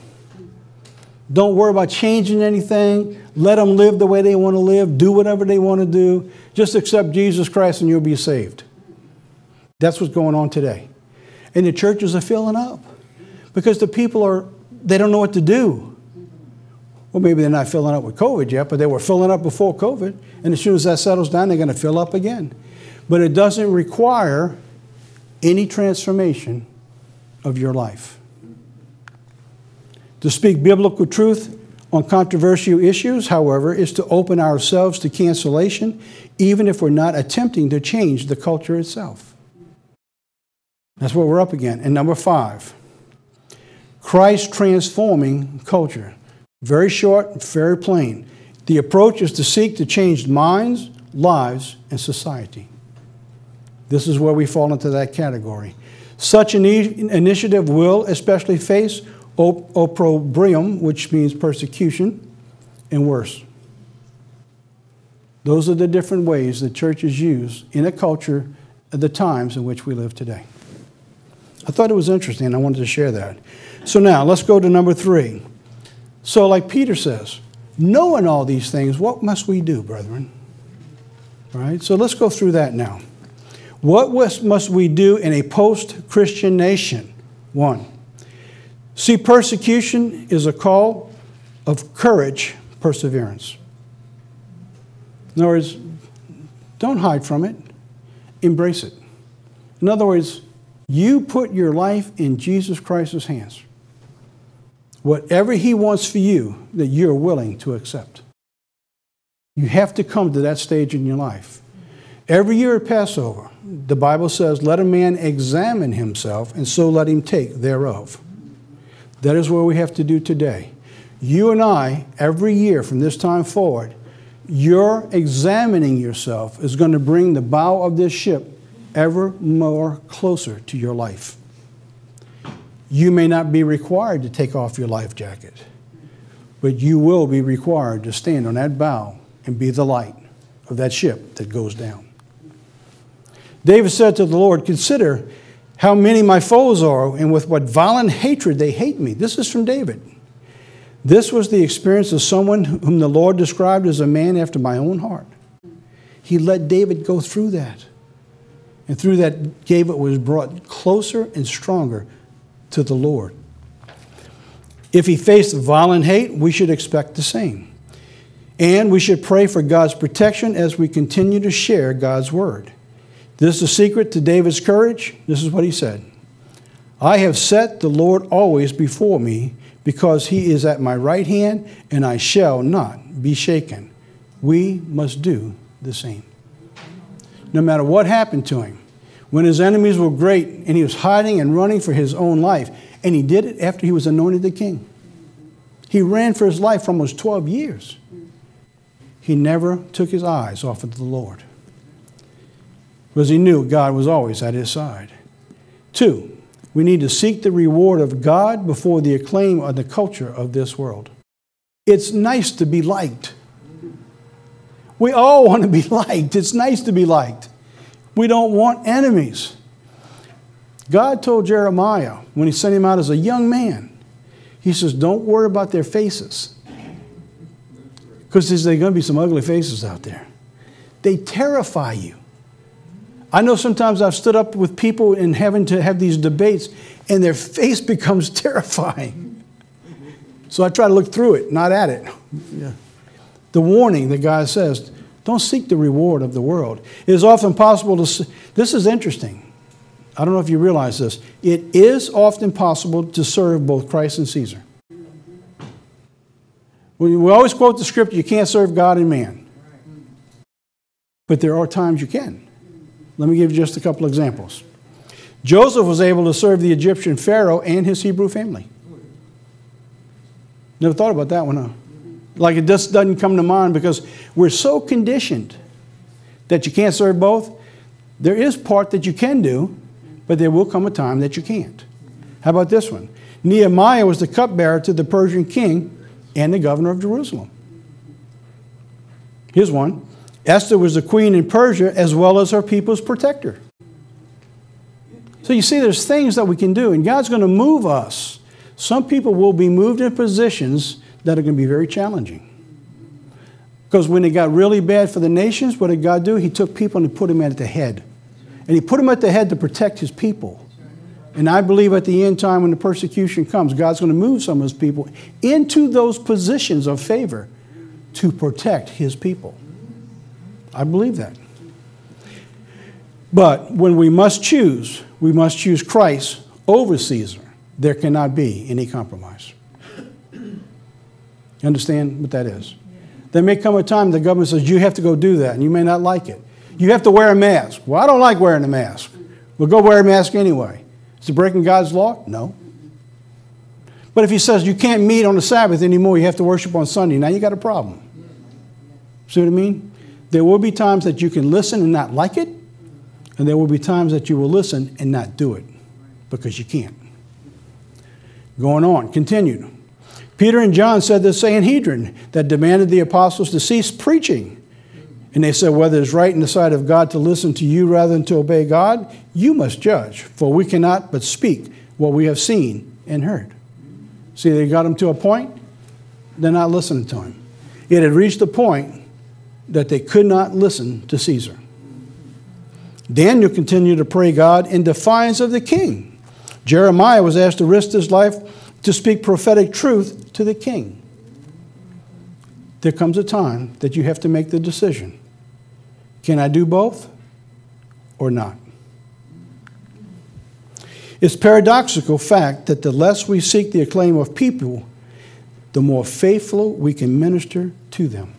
Don't worry about changing anything. Let them live the way they want to live. Do whatever they want to do. Just accept Jesus Christ and you'll be saved. That's what's going on today. And the churches are filling up because the people are, they don't know what to do. Well, maybe they're not filling up with COVID yet, but they were filling up before COVID. And as soon as that settles down, they're going to fill up again. But it doesn't require any transformation of your life. To speak biblical truth on controversial issues, however, is to open ourselves to cancellation, even if we're not attempting to change the culture itself. That's what we're up against. And number five, Christ transforming culture. Very short, and very plain. The approach is to seek to change minds, lives, and society. This is where we fall into that category. Such an initiative will especially face op- opprobrium, which means persecution, and worse. Those are the different ways the churches use in a culture at the times in which we live today. I thought it was interesting, and I wanted to share that. So now, let's go to number three. So, like Peter says, knowing all these things, what must we do, brethren? All right, so let's go through that now. What must we do in a post Christian nation? One, see persecution is a call of courage, perseverance. In other words, don't hide from it, embrace it. In other words, you put your life in Jesus Christ's hands. Whatever He wants for you, that you're willing to accept. You have to come to that stage in your life. Every year at Passover, the Bible says, Let a man examine himself, and so let him take thereof. That is what we have to do today. You and I, every year from this time forward, your examining yourself is going to bring the bow of this ship ever more closer to your life. You may not be required to take off your life jacket, but you will be required to stand on that bow and be the light of that ship that goes down. David said to the Lord, Consider how many my foes are, and with what violent hatred they hate me. This is from David. This was the experience of someone whom the Lord described as a man after my own heart. He let David go through that. And through that, David was brought closer and stronger to the Lord. If he faced violent hate, we should expect the same. And we should pray for God's protection as we continue to share God's word. This is the secret to David's courage. This is what he said I have set the Lord always before me because he is at my right hand, and I shall not be shaken. We must do the same. No matter what happened to him, when his enemies were great and he was hiding and running for his own life, and he did it after he was anointed the king. He ran for his life for almost 12 years. He never took his eyes off of the Lord because he knew God was always at his side. Two, we need to seek the reward of God before the acclaim of the culture of this world. It's nice to be liked. We all (laughs) want to be liked. It's nice to be liked. We don't want enemies. God told Jeremiah when he sent him out as a young man, he says, Don't worry about their faces. Because there's going to be some ugly faces out there. They terrify you. I know sometimes I've stood up with people in having to have these debates, and their face (laughs) becomes terrifying. So I try to look through it, not at it. Yeah. The warning that God says don't seek the reward of the world. It is often possible to. This is interesting. I don't know if you realize this. It is often possible to serve both Christ and Caesar. We always quote the scripture you can't serve God and man. But there are times you can. Let me give you just a couple examples. Joseph was able to serve the Egyptian Pharaoh and his Hebrew family. Never thought about that one, huh? Like it just doesn't come to mind because we're so conditioned that you can't serve both. There is part that you can do, but there will come a time that you can't. How about this one? Nehemiah was the cupbearer to the Persian king and the governor of Jerusalem. Here's one. Esther was the queen in Persia as well as her people's protector. So you see, there's things that we can do, and God's going to move us. Some people will be moved in positions that are going to be very challenging. Because when it got really bad for the nations, what did God do? He took people and put them at the head. And he put them at the head to protect his people. And I believe at the end time when the persecution comes, God's going to move some of his people into those positions of favor to protect his people. I believe that. But when we must choose, we must choose Christ over Caesar. There cannot be any compromise. You understand what that is? There may come a time the government says you have to go do that, and you may not like it. You have to wear a mask. Well, I don't like wearing a mask. Well, go wear a mask anyway. Is it breaking God's law? No. But if he says you can't meet on the Sabbath anymore, you have to worship on Sunday, now you got a problem. See what I mean? There will be times that you can listen and not like it, and there will be times that you will listen and not do it because you can't. Going on, continued. Peter and John said the Sanhedrin that demanded the apostles to cease preaching. And they said, Whether it's right in the sight of God to listen to you rather than to obey God, you must judge, for we cannot but speak what we have seen and heard. See, they got him to a point, they're not listening to him. It had reached a point that they could not listen to Caesar. Daniel continued to pray God in defiance of the king. Jeremiah was asked to risk his life to speak prophetic truth to the king. There comes a time that you have to make the decision can I do both or not? It's paradoxical fact that the less we seek the acclaim of people, the more faithful we can minister to them.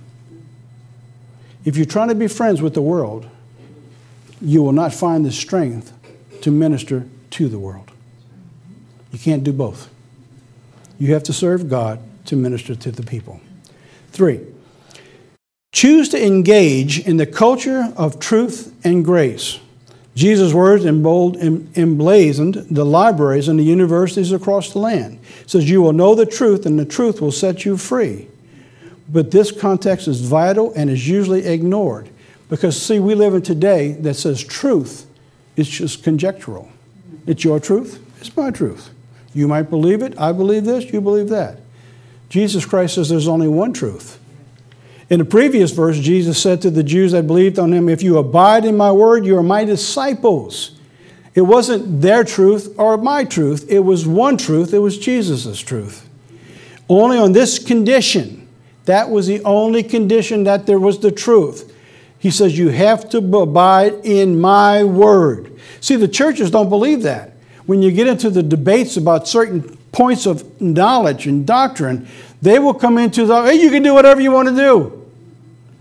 If you're trying to be friends with the world, you will not find the strength to minister to the world. You can't do both. You have to serve God to minister to the people. Three, choose to engage in the culture of truth and grace. Jesus' words emblazoned the libraries and the universities across the land. It says, You will know the truth, and the truth will set you free. But this context is vital and is usually ignored. Because, see, we live in today that says truth is just conjectural. It's your truth, it's my truth. You might believe it, I believe this, you believe that. Jesus Christ says there's only one truth. In the previous verse, Jesus said to the Jews that believed on him, If you abide in my word, you are my disciples. It wasn't their truth or my truth, it was one truth, it was Jesus' truth. Only on this condition, that was the only condition that there was the truth. He says, You have to abide in my word. See, the churches don't believe that. When you get into the debates about certain points of knowledge and doctrine, they will come into the, hey, you can do whatever you want to do.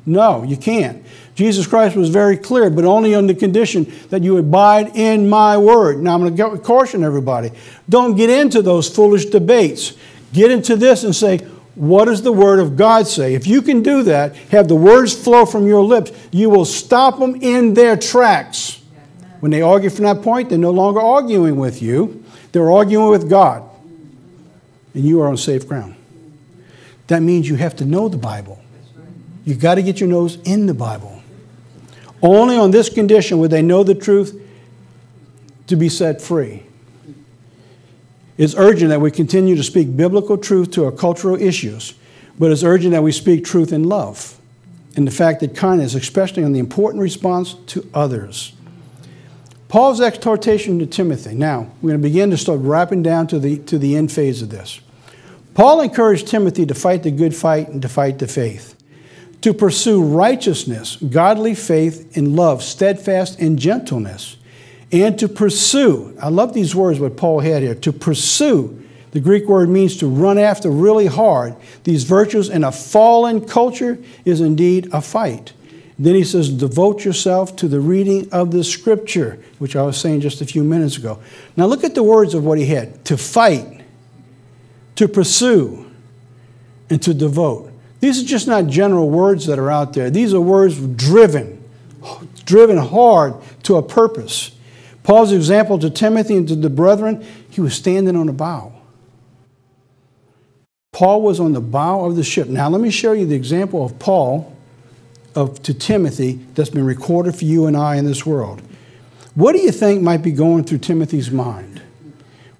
No, you can't. Jesus Christ was very clear, but only on the condition that you abide in my word. Now, I'm going to caution everybody don't get into those foolish debates. Get into this and say, what does the Word of God say? If you can do that, have the words flow from your lips, you will stop them in their tracks. When they argue from that point, they're no longer arguing with you, they're arguing with God. And you are on safe ground. That means you have to know the Bible. You've got to get your nose in the Bible. Only on this condition would they know the truth to be set free. It's urgent that we continue to speak biblical truth to our cultural issues, but it's urgent that we speak truth in love and the fact that kindness, especially on the important response to others. Paul's exhortation to Timothy. Now, we're going to begin to start wrapping down to the, to the end phase of this. Paul encouraged Timothy to fight the good fight and to fight the faith, to pursue righteousness, godly faith, and love, steadfast and gentleness and to pursue. I love these words, what Paul had here. To pursue. The Greek word means to run after really hard. These virtues in a fallen culture is indeed a fight. Then he says, devote yourself to the reading of the scripture, which I was saying just a few minutes ago. Now look at the words of what he had to fight, to pursue, and to devote. These are just not general words that are out there. These are words driven, driven hard to a purpose. Paul's example to Timothy and to the brethren, he was standing on a bow. Paul was on the bow of the ship. Now, let me show you the example of Paul of, to Timothy that's been recorded for you and I in this world. What do you think might be going through Timothy's mind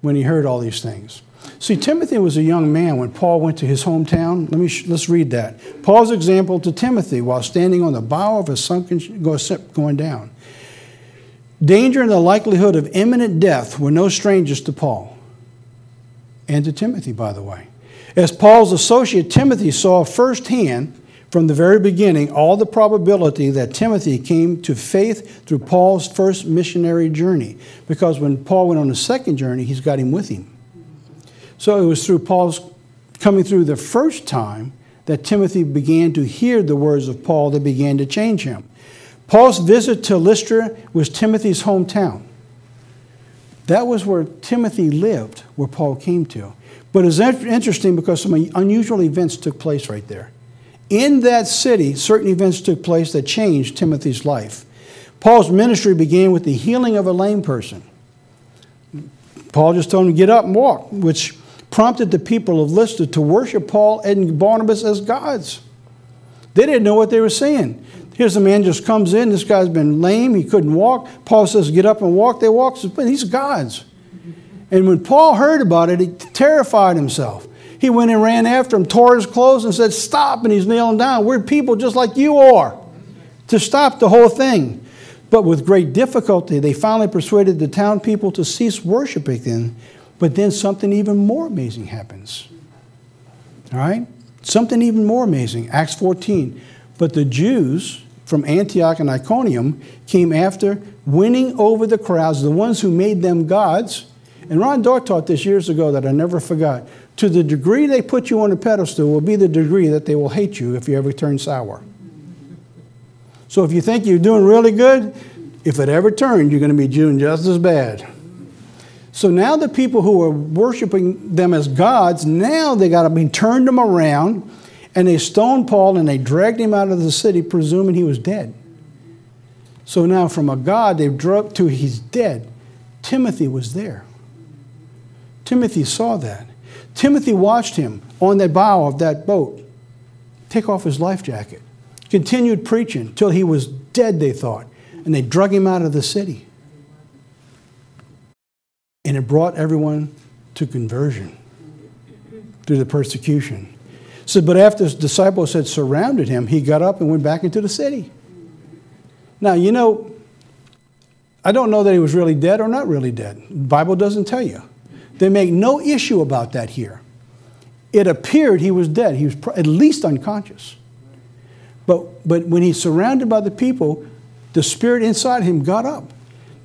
when he heard all these things? See, Timothy was a young man when Paul went to his hometown. Let me let's read that. Paul's example to Timothy while standing on the bow of a sunken going down. Danger and the likelihood of imminent death were no strangers to Paul and to Timothy, by the way. As Paul's associate, Timothy saw firsthand from the very beginning all the probability that Timothy came to faith through Paul's first missionary journey. Because when Paul went on the second journey, he's got him with him. So it was through Paul's coming through the first time that Timothy began to hear the words of Paul that began to change him. Paul's visit to Lystra was Timothy's hometown. That was where Timothy lived, where Paul came to. But it's interesting because some unusual events took place right there. In that city, certain events took place that changed Timothy's life. Paul's ministry began with the healing of a lame person. Paul just told him to get up and walk, which prompted the people of Lystra to worship Paul and Barnabas as gods. They didn't know what they were saying. Here's a man just comes in. This guy's been lame. He couldn't walk. Paul says, Get up and walk. They walk. These gods. And when Paul heard about it, he terrified himself. He went and ran after him, tore his clothes, and said, Stop. And he's kneeling down. We're people just like you are. To stop the whole thing. But with great difficulty, they finally persuaded the town people to cease worshiping them. But then something even more amazing happens. All right? Something even more amazing. Acts 14. But the Jews from Antioch and Iconium came after, winning over the crowds, the ones who made them gods. And Ron Dart taught this years ago that I never forgot. To the degree they put you on a pedestal will be the degree that they will hate you if you ever turn sour. So if you think you're doing really good, if it ever turns, you're going to be doing just as bad. So now the people who are worshiping them as gods, now they got to be turned them around and they stoned Paul and they dragged him out of the city, presuming he was dead. So now from a God they've drugged to he's dead. Timothy was there. Timothy saw that. Timothy watched him on the bow of that boat take off his life jacket, continued preaching till he was dead, they thought, and they drug him out of the city. And it brought everyone to conversion through the persecution. So, but after his disciples had surrounded him, he got up and went back into the city. Now, you know, I don't know that he was really dead or not really dead. The Bible doesn't tell you. They make no issue about that here. It appeared he was dead. He was at least unconscious. But, but when he's surrounded by the people, the spirit inside him got up.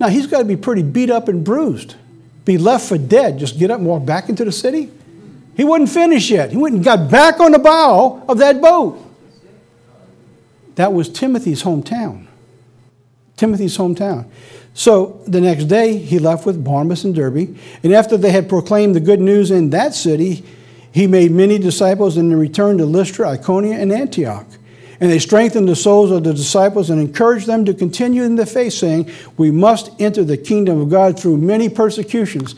Now, he's got to be pretty beat up and bruised. Be left for dead. Just get up and walk back into the city? He wouldn't finish yet. He went and got back on the bow of that boat. That was Timothy's hometown. Timothy's hometown. So the next day, he left with Barnabas and Derbe. And after they had proclaimed the good news in that city, he made many disciples and returned to Lystra, Iconium, and Antioch. And they strengthened the souls of the disciples and encouraged them to continue in the faith, saying, We must enter the kingdom of God through many persecutions.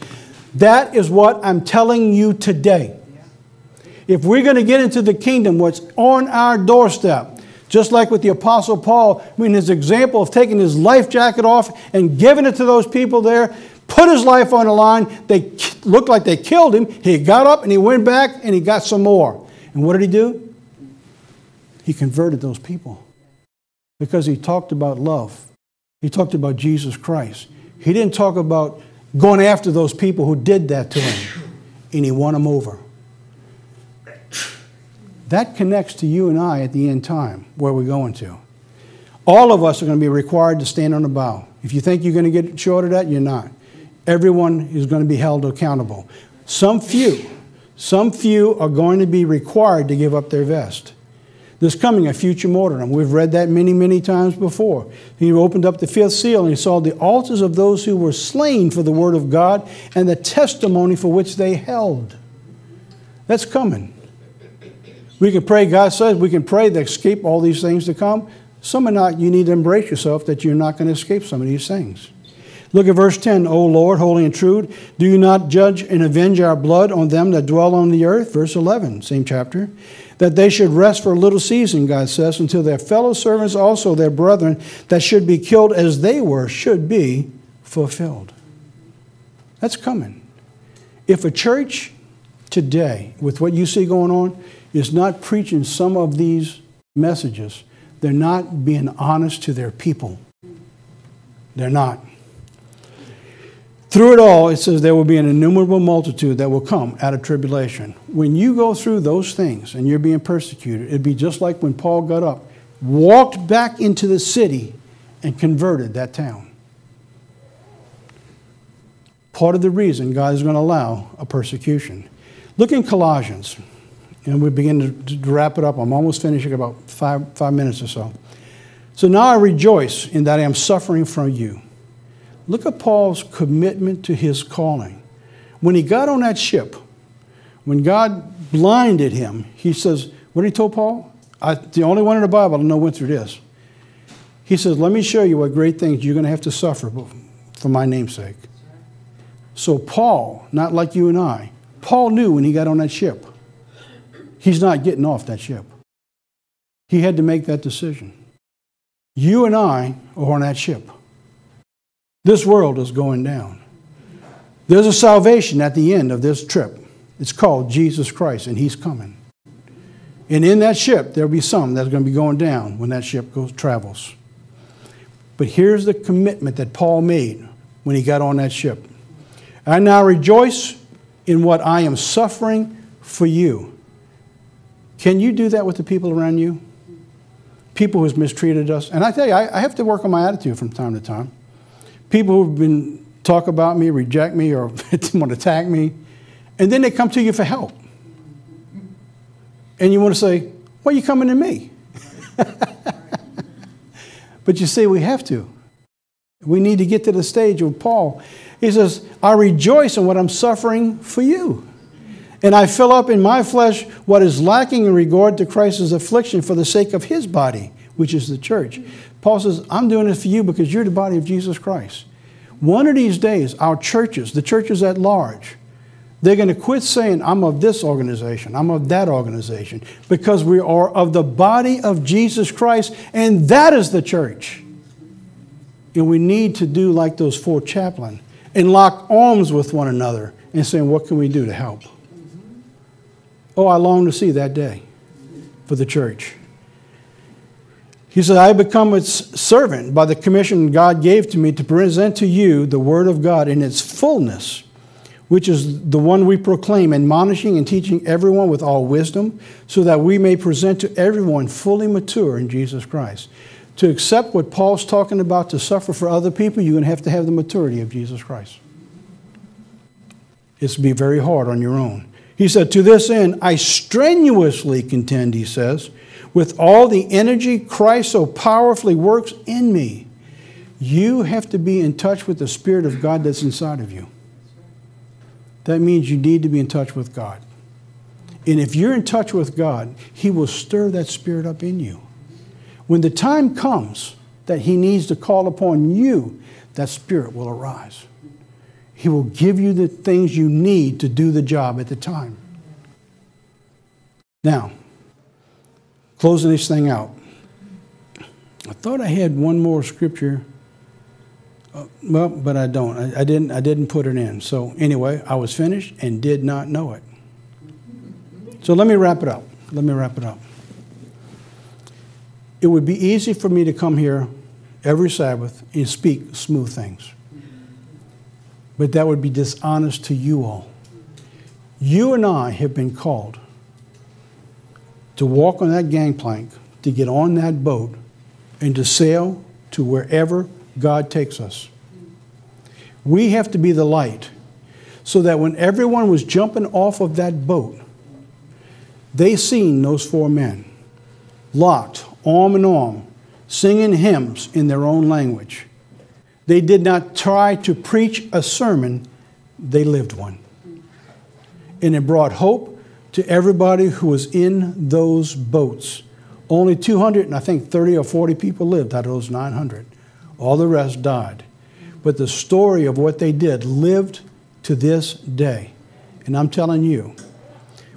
That is what I'm telling you today. If we're going to get into the kingdom, what's on our doorstep, just like with the Apostle Paul, I mean, his example of taking his life jacket off and giving it to those people there, put his life on the line. They looked like they killed him. He got up and he went back and he got some more. And what did he do? He converted those people because he talked about love. He talked about Jesus Christ. He didn't talk about going after those people who did that to him, and he won them over. That connects to you and I at the end time, where we're going to. All of us are going to be required to stand on the bow. If you think you're going to get short of that, you're not. Everyone is going to be held accountable. Some few, some few are going to be required to give up their vest. There's coming a future martyrdom. We've read that many, many times before. He opened up the fifth seal and he saw the altars of those who were slain for the word of God and the testimony for which they held. That's coming. We can pray, God says, we can pray to escape all these things to come. Some are not, you need to embrace yourself that you're not going to escape some of these things. Look at verse 10. O Lord, holy and true, do you not judge and avenge our blood on them that dwell on the earth? Verse 11, same chapter. That they should rest for a little season, God says, until their fellow servants, also their brethren, that should be killed as they were, should be fulfilled. That's coming. If a church today, with what you see going on, is not preaching some of these messages, they're not being honest to their people. They're not. Through it all, it says there will be an innumerable multitude that will come out of tribulation. When you go through those things and you're being persecuted, it'd be just like when Paul got up, walked back into the city, and converted that town. Part of the reason God is going to allow a persecution. Look in Colossians and we begin to, to wrap it up. I'm almost finishing about five, five minutes or so. So now I rejoice in that I am suffering from you. Look at Paul's commitment to his calling. When he got on that ship, when God blinded him, he says, What did he told Paul? I, the only one in the Bible to know went through this. He says, Let me show you what great things you're going to have to suffer for my namesake. So, Paul, not like you and I, Paul knew when he got on that ship He's not getting off that ship. He had to make that decision. You and I are on that ship. This world is going down. There's a salvation at the end of this trip. It's called Jesus Christ, and He's coming. And in that ship, there'll be some that's going to be going down when that ship goes travels. But here's the commitment that Paul made when he got on that ship. I now rejoice in what I am suffering for you. Can you do that with the people around you? People who's mistreated us. And I tell you, I, I have to work on my attitude from time to time. People who've been talk about me, reject me, or (laughs) want to attack me, and then they come to you for help. And you want to say, why are you coming to me? (laughs) but you see, we have to. We need to get to the stage of Paul. He says, I rejoice in what I'm suffering for you. And I fill up in my flesh what is lacking in regard to Christ's affliction for the sake of his body, which is the church. Paul says, I'm doing it for you because you're the body of Jesus Christ. One of these days, our churches, the churches at large, they're going to quit saying, I'm of this organization, I'm of that organization, because we are of the body of Jesus Christ, and that is the church. And we need to do like those four chaplain and lock arms with one another and saying, What can we do to help? Oh, I long to see that day for the church. He said, I have become its servant by the commission God gave to me to present to you the Word of God in its fullness, which is the one we proclaim, admonishing and teaching everyone with all wisdom, so that we may present to everyone fully mature in Jesus Christ. To accept what Paul's talking about to suffer for other people, you're going to have to have the maturity of Jesus Christ. It's to be very hard on your own. He said, To this end, I strenuously contend, he says, with all the energy Christ so powerfully works in me. You have to be in touch with the Spirit of God that's inside of you. That means you need to be in touch with God. And if you're in touch with God, He will stir that Spirit up in you. When the time comes that He needs to call upon you, that Spirit will arise. He will give you the things you need to do the job at the time. Now, closing this thing out. I thought I had one more scripture. Uh, well, but I don't. I, I, didn't. I didn't put it in. So anyway, I was finished and did not know it. So let me wrap it up. Let me wrap it up. It would be easy for me to come here every Sabbath and speak smooth things. But that would be dishonest to you all. You and I have been called to walk on that gangplank, to get on that boat, and to sail to wherever God takes us. We have to be the light so that when everyone was jumping off of that boat, they seen those four men locked arm in arm, singing hymns in their own language. They did not try to preach a sermon, they lived one. And it brought hope to everybody who was in those boats. Only 200, and I think 30 or 40 people lived out of those 900. All the rest died. But the story of what they did lived to this day. And I'm telling you,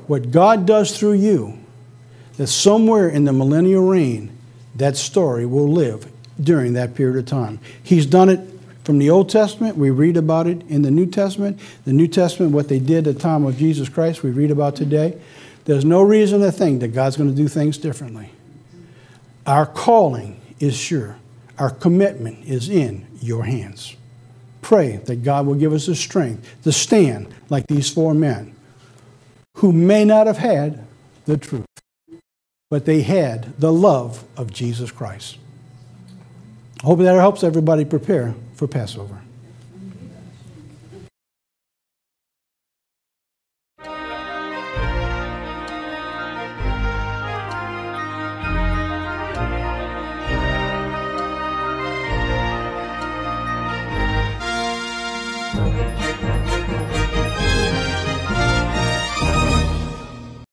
what God does through you, that somewhere in the millennial reign, that story will live during that period of time. He's done it from the Old Testament. We read about it in the New Testament. The New Testament, what they did at the time of Jesus Christ, we read about today. There's no reason to think that God's going to do things differently. Our calling is sure. Our commitment is in your hands. Pray that God will give us the strength to stand like these four men who may not have had the truth, but they had the love of Jesus Christ. Hope that helps everybody prepare for Passover.